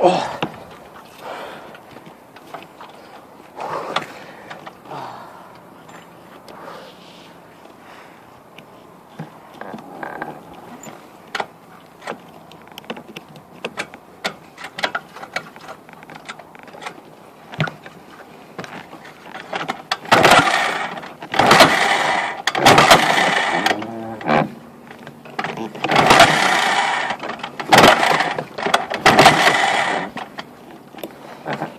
Oh. Bye-bye.